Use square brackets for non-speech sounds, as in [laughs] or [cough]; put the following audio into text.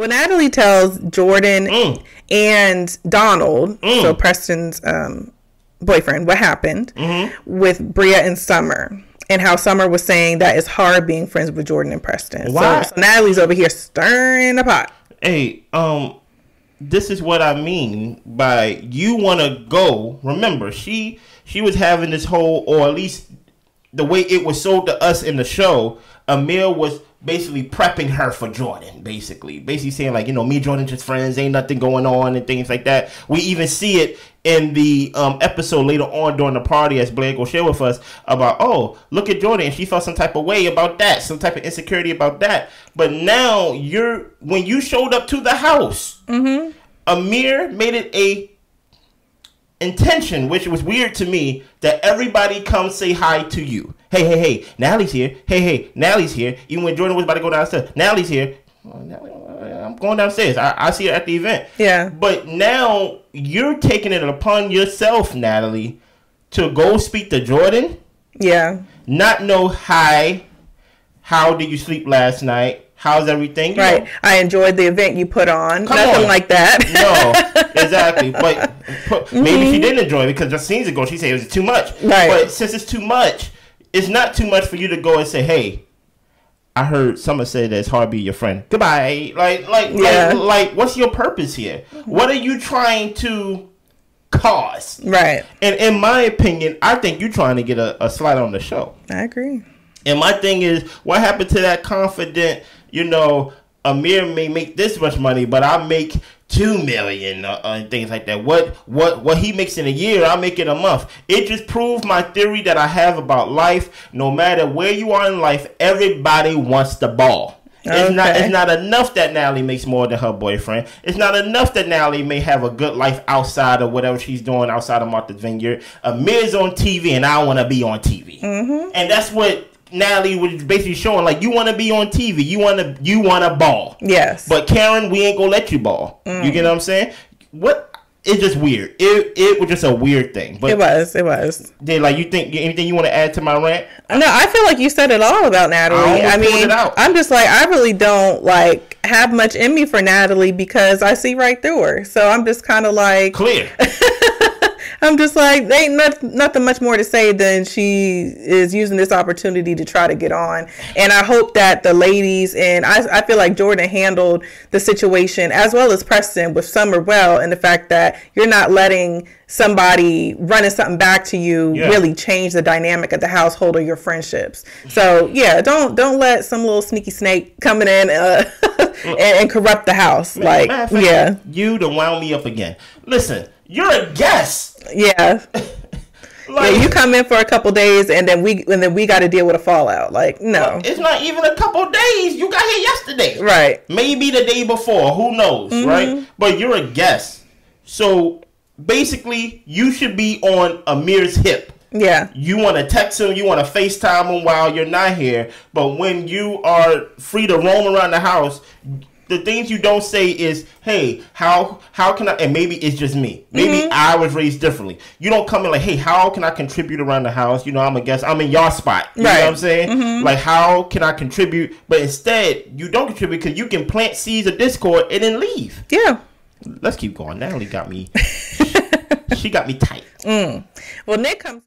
Well, Natalie tells Jordan Mm. and Donald, so Preston's um, boyfriend, what happened Mm-hmm. with Bria and Summer. And how Summer was saying that it's hard being friends with Jordan and Preston. So- So, Natalie's over here stirring the pot. hey, um, this is what I mean by you want to go. Remember, she she was having this whole, or at least the way it was sold to us in the show. Amir was basically prepping her for Jordan, basically, basically saying like, you know, me and Jordan just friends, ain't nothing going on and things like that. We even see it in the um, episode later on during the party as Blair will share with us about, oh, look at Jordan, and she felt some type of way about that, some type of insecurity about that. But now you're when you showed up to the house, Amir made it a intention, which was weird to me, that everybody come say hi to you. Hey, hey, hey, Natalie's here. Hey, hey, Natalie's here. Even when Jordan was about to go downstairs, Natalie's here. Oh, I'm going downstairs. I, I see her at the event. Yeah. But now you're taking it upon yourself, Natalie, to go speak to Jordan, Yeah. not know hi, how did you sleep last night? How's everything? You Right. know, I enjoyed the event you put on. Come Nothing on. like that. No, [laughs] exactly. But, but maybe she didn't enjoy it because just scenes ago she said it was too much. Mm-hmm. Right. But since it's too much, it's not too much for you to go and say, "Hey, I heard someone say that it's hard to be your friend. Goodbye." Like, like, Yeah. like, like, what's your purpose here? What are you trying to cause? right. And in my opinion, I think you're trying to get a, a slide on the show. I agree. And my thing is, what happened to that confident, you know, Amir may make this much money, but I make two million uh, uh, and things like that. What what what he makes in a year, I make in a month. It just proved my theory that I have about life. No matter where you are in life, everybody wants the ball. It's not. It's not enough that Natalie makes more than her boyfriend. It's not enough that Natalie may have a good life outside of whatever she's doing outside of Martha's Vineyard. Amir's on TV, and I want to be on TV, mm-hmm. and that's what Natalie was basically showing. Like, you want to be on TV, you want to, you want to ball, Yes. but Karen, we ain't gonna let you ball. Mm. You get what I'm saying? What? It's just weird. It it was just a weird thing. But it was. It was. did like you think anything you want to add to my rant? No, I feel like you said it all about Natalie. I I, mean. I'm just like I really don't like have much in me for Natalie because I see right through her. So I'm just kind of like Clear. [laughs] I'm just like they ain't not, nothing much more to say than she is using this opportunity to try to get on. And I hope that the ladies and I, I feel like Jordan handled the situation as well as Preston with Summer well, and the fact that you're not letting somebody running something back to you Yeah. really change the dynamic of the household or your friendships. So yeah, don't don't let some little sneaky snake coming in uh, [laughs] and, and corrupt the house. Like Matter fact, yeah, you to wound me up again. Listen, you're a guest. [laughs] yeah. Like, Yeah, you come in for a couple days and then we and then we got to deal with a fallout. Like no, it's not even a couple days. You got here yesterday. right? Maybe the day before. Who knows, Mm-hmm. right? But you're a guest. So basically, you should be on Amir's hip. Yeah, You want to text him, you want to FaceTime him while you're not here. But when you are free to roam around the house, the things you don't say is, "Hey, how how can I?" And maybe it's just me. Maybe Mm-hmm. I was raised differently. You don't come in like, "Hey, how can I contribute around the house?" You know, I'm a guest. I'm in your spot. You know what I'm saying? Like, how can I contribute? But instead, you don't contribute because you can plant seeds of discord and then leave. yeah. Let's keep going. Natalie got me. [laughs] she got me tight. Well, Nick comes.